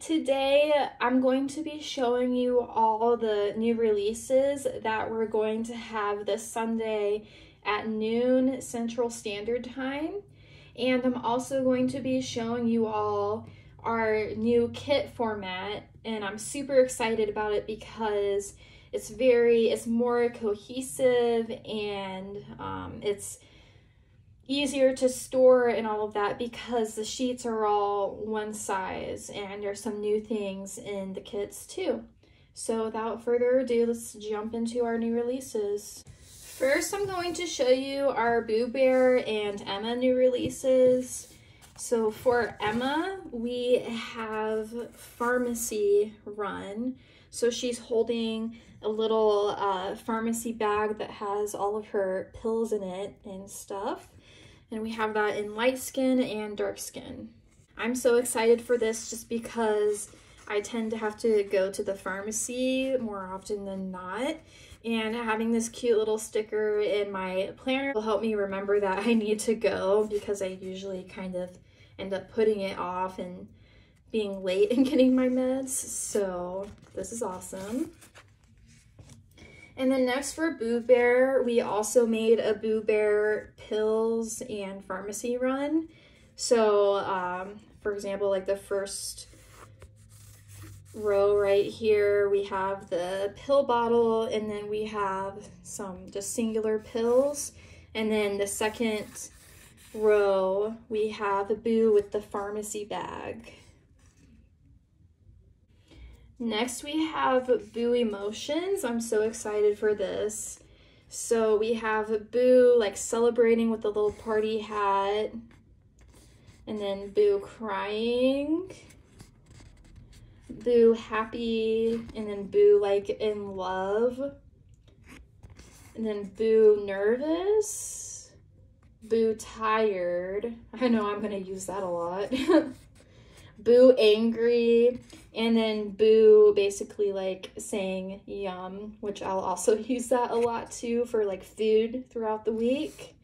Today I'm going to be showing you all the new releases that we're going to have this Sunday at noon Central Standard Time. And I'm also going to be showing you all our new kit format and I'm super excited about it because it's very, it's more cohesive and um, it's easier to store and all of that because the sheets are all one size and there's some new things in the kits too. So without further ado, let's jump into our new releases. First, I'm going to show you our Boo Bear and Emma new releases. So for Emma, we have Pharmacy Run. So she's holding a little uh, pharmacy bag that has all of her pills in it and stuff. And we have that in light skin and dark skin. I'm so excited for this just because I tend to have to go to the pharmacy more often than not. And having this cute little sticker in my planner will help me remember that I need to go because I usually kind of end up putting it off and being late and getting my meds. So this is awesome. And then next for Boo Bear, we also made a Boo Bear pills and pharmacy run. So, um, for example, like the first row right here, we have the pill bottle and then we have some just singular pills. And then the second row, we have a Boo with the pharmacy bag. Next we have Boo Emotions. I'm so excited for this. So we have Boo like celebrating with the little party hat. And then Boo crying. Boo happy. And then Boo like in love. And then Boo nervous. Boo tired. I know I'm going to use that a lot. Boo angry, and then Boo basically like saying yum, which I'll also use that a lot too for like food throughout the week.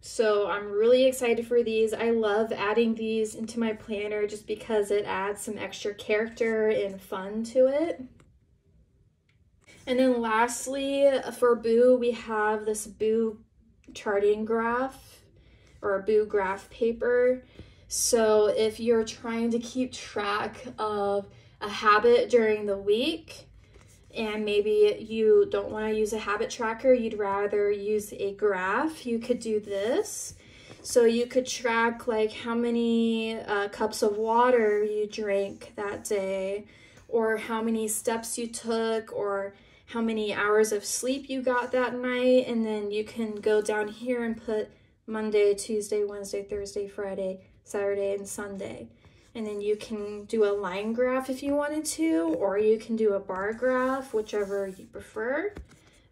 So I'm really excited for these. I love adding these into my planner just because it adds some extra character and fun to it. And then lastly, for Boo, we have this Boo charting graph or Boo graph paper. So if you're trying to keep track of a habit during the week, and maybe you don't want to use a habit tracker, you'd rather use a graph, you could do this. So you could track like how many uh, cups of water you drank that day, or how many steps you took, or how many hours of sleep you got that night. And then you can go down here and put Monday, Tuesday, Wednesday, Thursday, Friday, Saturday, and Sunday. And then you can do a line graph if you wanted to, or you can do a bar graph, whichever you prefer.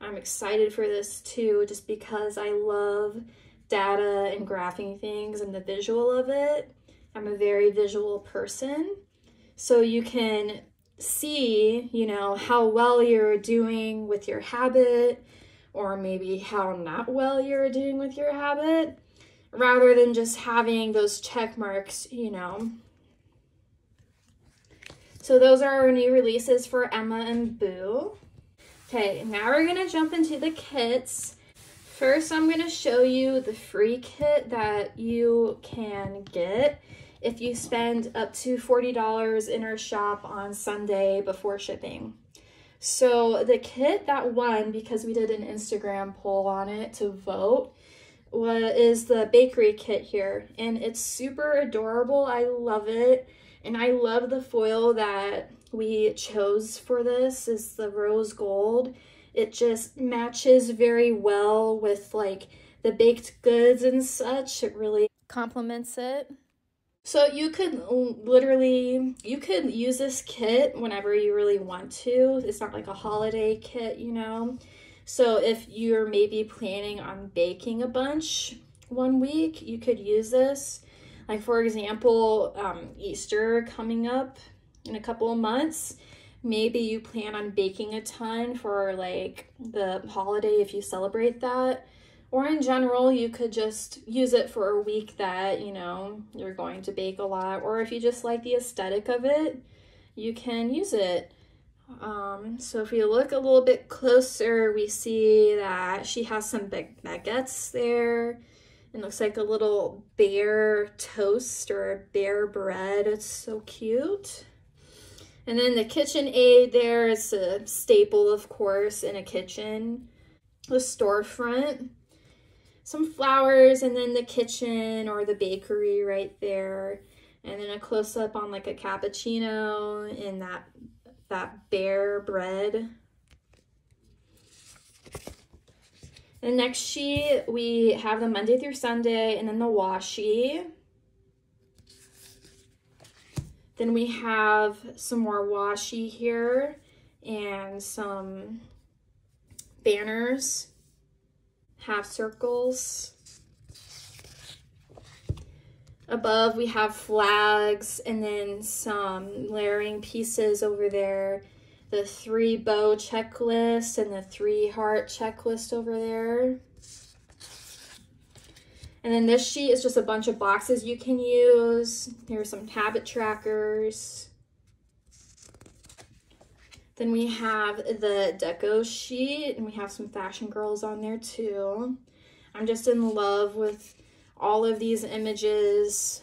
I'm excited for this too, just because I love data and graphing things and the visual of it. I'm a very visual person. So you can see, you know, how well you're doing with your habit, or maybe how not well you're doing with your habit rather than just having those check marks, you know. So those are our new releases for Emma and Boo. Okay, now we're gonna jump into the kits. First, I'm gonna show you the free kit that you can get if you spend up to $40 in our shop on Sunday before shipping. So the kit that won, because we did an Instagram poll on it to vote, is the bakery kit here and it's super adorable. I love it and i love the foil that we chose for this is the rose gold. It just matches very well with like the baked goods and such. It really complements it. So you could literally you could use this kit whenever you really want to. It's not like a holiday kit you know so if you're maybe planning on baking a bunch one week, you could use this. Like for example, um, Easter coming up in a couple of months. Maybe you plan on baking a ton for like the holiday if you celebrate that. or in general, you could just use it for a week that, you know, you're going to bake a lot. Or if you just like the aesthetic of it, you can use it. Um, so if we look a little bit closer, we see that she has some big baguettes there. It looks like a little bear toast or bear bread. It's so cute. And then the KitchenAid there is a staple, of course, in a kitchen. The storefront some flowers and then the kitchen or the bakery right there. And then a close up on like a cappuccino in that that bear bread. The next sheet, we have the Monday through Sunday and then the washi. Then we have some more washi here and some banners half circles. Above we have flags and then some layering pieces over there. The three bow checklist and the three heart checklist over there. And then this sheet is just a bunch of boxes you can use. Here's some habit trackers. Then we have the deco sheet and we have some fashion girls on there too. I'm just in love with all of these images.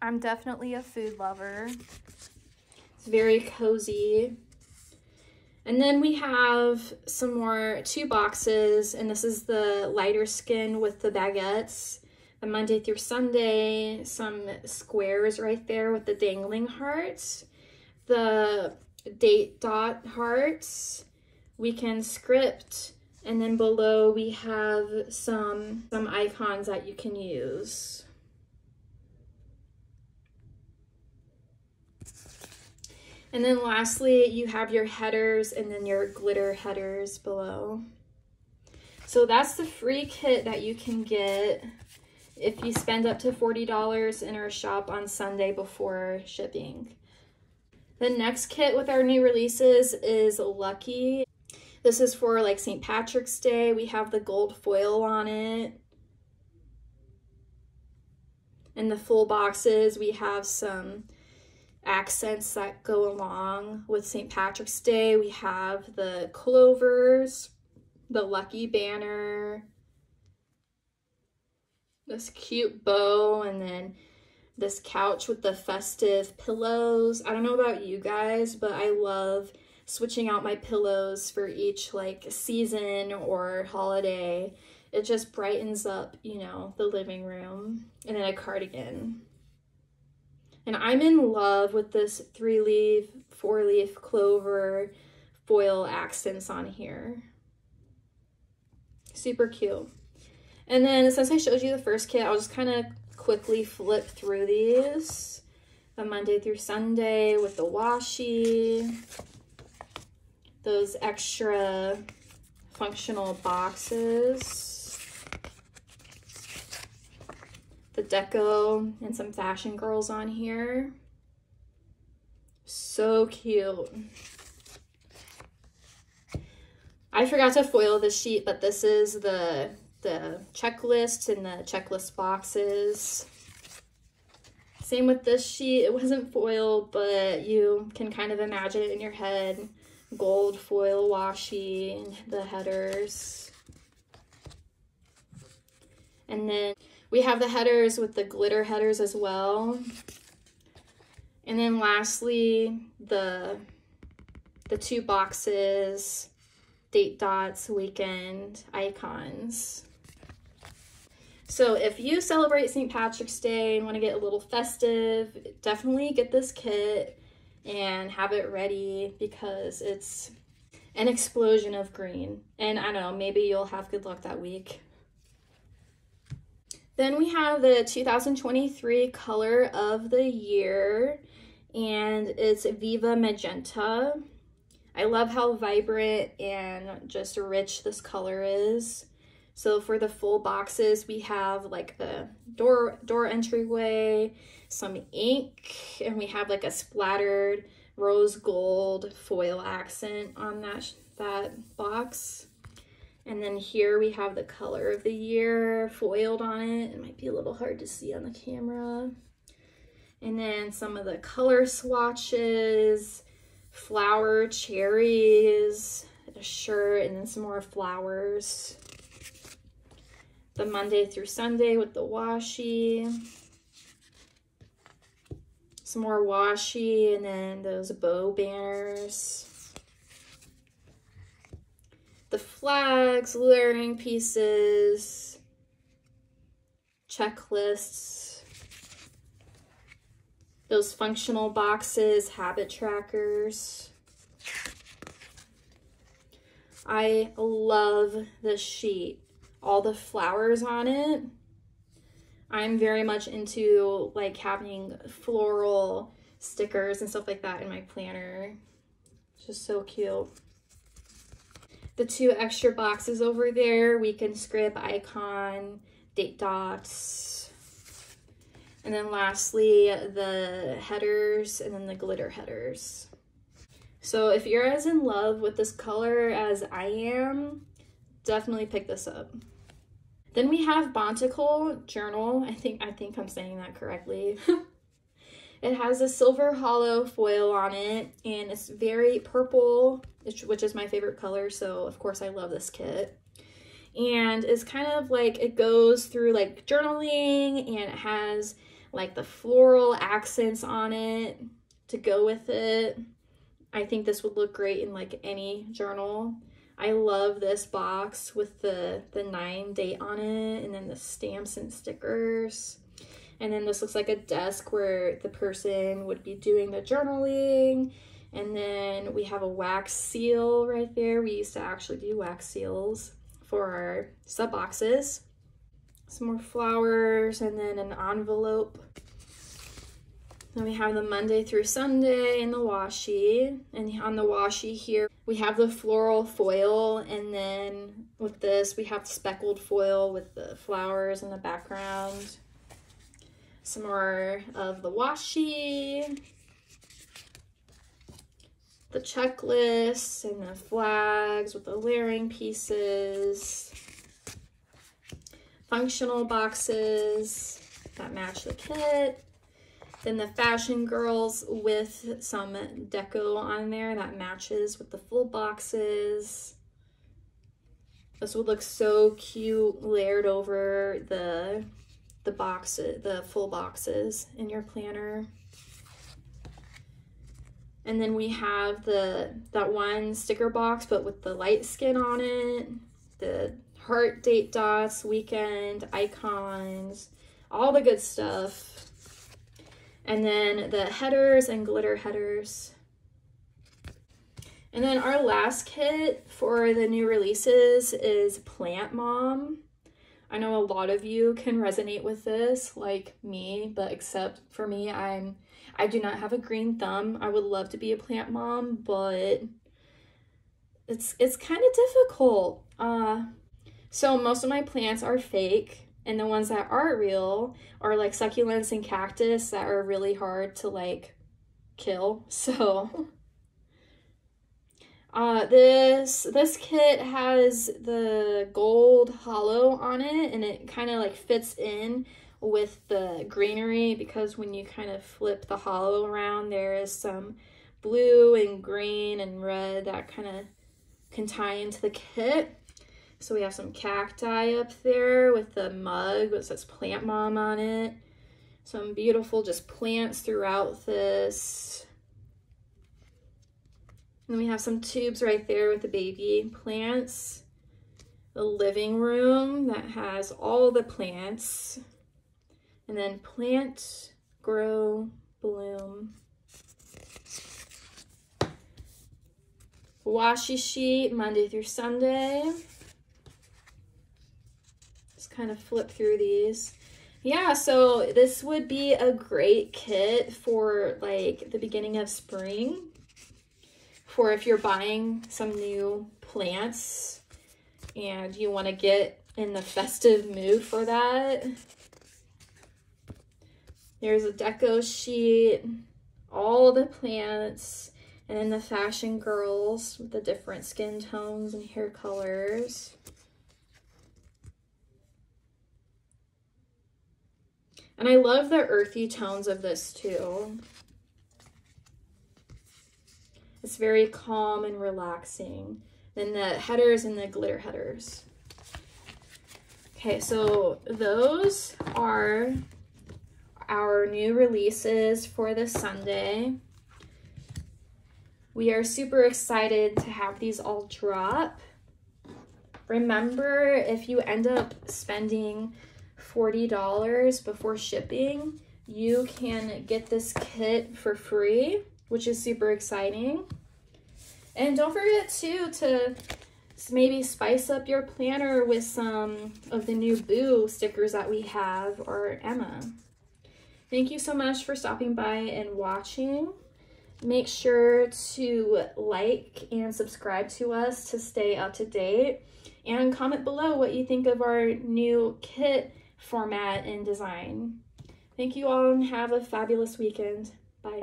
I'm definitely a food lover. It's very cozy. And then we have some more two boxes, and this is the lighter skin with the baguettes. The Monday through Sunday, some squares right there with the dangling hearts. The date dot hearts, weekend script, and then below we have some, some icons that you can use. And then lastly, you have your headers and then your glitter headers below. So that's the free kit that you can get if you spend up to $40 in our shop on Sunday before shipping. The next kit with our new releases is Lucky. This is for like St. Patrick's Day. We have the gold foil on it. In the full boxes, we have some accents that go along with St. Patrick's Day. We have the clovers, the lucky banner, this cute bow, and then this couch with the festive pillows. I don't know about you guys, but I love switching out my pillows for each like season or holiday. It just brightens up, you know, the living room. And then a cardigan. And I'm in love with this three leaf, four leaf clover foil accents on here. Super cute. And then since I showed you the first kit, I'll just kind of quickly flip through these. The Monday through Sunday with the washi. Those extra functional boxes. The deco and some fashion girls on here. So cute. I forgot to foil this sheet, but this is the the checklists and the checklist boxes. Same with this sheet. It wasn't foiled, but you can kind of imagine it in your head. Gold foil washi, and the headers. And then we have the headers with the glitter headers as well. And then lastly, the, the two boxes, date dots, weekend icons. So if you celebrate St. Patrick's Day and want to get a little festive, definitely get this kit and have it ready because it's an explosion of green. And I don't know, maybe you'll have good luck that week. Then we have the 2023 color of the year and it's Viva Magenta. I love how vibrant and just rich this color is. So for the full boxes, we have like the door, door entryway, some ink, and we have like a splattered rose gold foil accent on that, that box. And then here we have the color of the year foiled on it. It might be a little hard to see on the camera. And then some of the color swatches, flower cherries, a shirt, and then some more flowers. The Monday through Sunday with the washi. Some more washi, and then those bow banners the flags, layering pieces, checklists, those functional boxes, habit trackers. I love this sheet. All the flowers on it. I'm very much into like having floral stickers and stuff like that in my planner. It's just so cute the two extra boxes over there, weekend script, icon, date dots. And then lastly, the headers and then the glitter headers. So if you're as in love with this color as I am, definitely pick this up. Then we have Bonticle Journal. I think I think I'm saying that correctly. It has a silver hollow foil on it and it's very purple, which is my favorite color. So of course I love this kit. And it's kind of like, it goes through like journaling and it has like the floral accents on it to go with it. I think this would look great in like any journal. I love this box with the, the nine date on it and then the stamps and stickers. And then this looks like a desk where the person would be doing the journaling. And then we have a wax seal right there. We used to actually do wax seals for our sub boxes. Some more flowers and then an envelope. Then we have the Monday through Sunday and the washi. And on the washi here, we have the floral foil. And then with this, we have speckled foil with the flowers in the background some more of the washi, the checklist and the flags with the layering pieces, functional boxes that match the kit, then the fashion girls with some deco on there that matches with the full boxes. This would look so cute layered over the the boxes, the full boxes in your planner. And then we have the that one sticker box, but with the light skin on it, the heart date dots, weekend, icons, all the good stuff. And then the headers and glitter headers. And then our last kit for the new releases is Plant Mom. I know a lot of you can resonate with this, like me, but except for me, I'm I do not have a green thumb. I would love to be a plant mom, but it's it's kind of difficult. Uh so most of my plants are fake, and the ones that are real are like succulents and cactus that are really hard to like kill. So uh, this this kit has the gold hollow on it and it kind of like fits in with the greenery because when you kind of flip the hollow around there is some blue and green and red that kind of can tie into the kit. So we have some cacti up there with the mug that says plant mom on it. Some beautiful just plants throughout this. And we have some tubes right there with the baby plants. The living room that has all the plants. And then plant, grow, bloom. Washi sheet, Monday through Sunday. Kind of flip through these. Yeah, so this would be a great kit for like the beginning of spring for if you're buying some new plants and you want to get in the festive mood for that. There's a deco sheet, all the plants, and then the fashion girls with the different skin tones and hair colors. And I love the earthy tones of this too. It's very calm and relaxing. Then the headers and the glitter headers. Okay, so those are our new releases for this Sunday. We are super excited to have these all drop. Remember, if you end up spending $40 before shipping, you can get this kit for free, which is super exciting. And don't forget too to maybe spice up your planner with some of the new Boo stickers that we have or Emma. Thank you so much for stopping by and watching. Make sure to like and subscribe to us to stay up to date and comment below what you think of our new kit format and design. Thank you all and have a fabulous weekend. Bye.